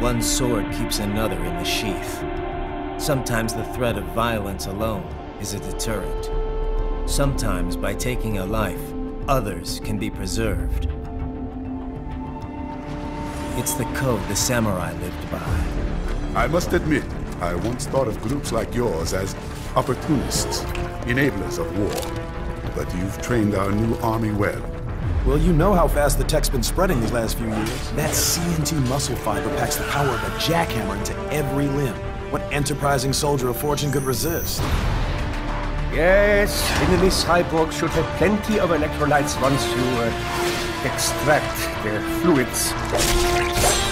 one sword keeps another in the sheath. Sometimes the threat of violence alone is a deterrent. Sometimes by taking a life, others can be preserved. It's the code the samurai lived by. I must admit, I once thought of groups like yours as opportunists, enablers of war. But you've trained our new army well. Well, you know how fast the tech's been spreading these last few years. That CNT muscle fiber packs the power of a jackhammer into every limb. What enterprising soldier of fortune could resist? Yes, enemy cyborgs should have plenty of electrolytes once you uh, extract their fluids.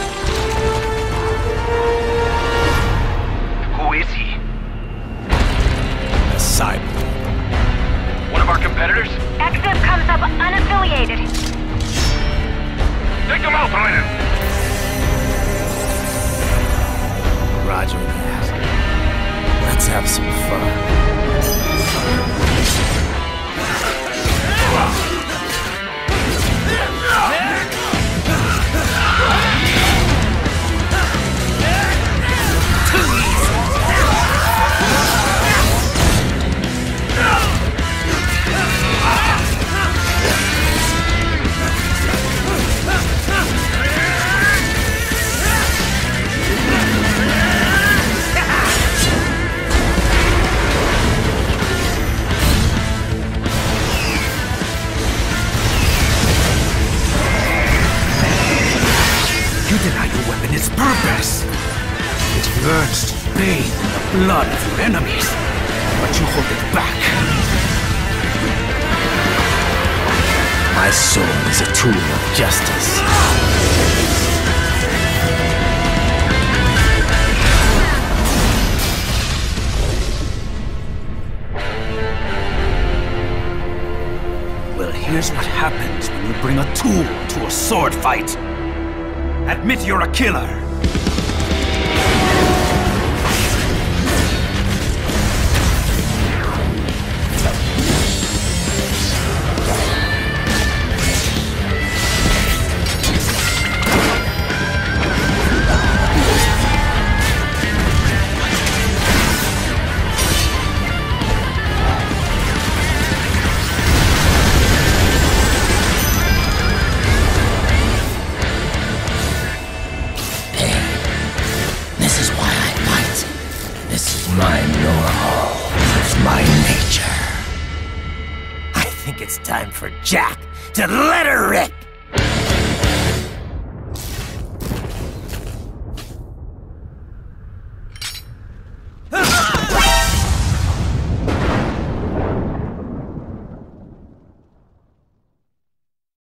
Competitors? IFF comes up unaffiliated. Take him out, Raiden! Roger that. Let's have some fun. You deny your weapon its purpose. It yearns to bathe in the blood of your enemies, but you hold it back. My sword is a tool of justice. Well, here's what happens when you bring a tool to a sword fight. Admit you're a killer. Think it's time for Jack to let her rip.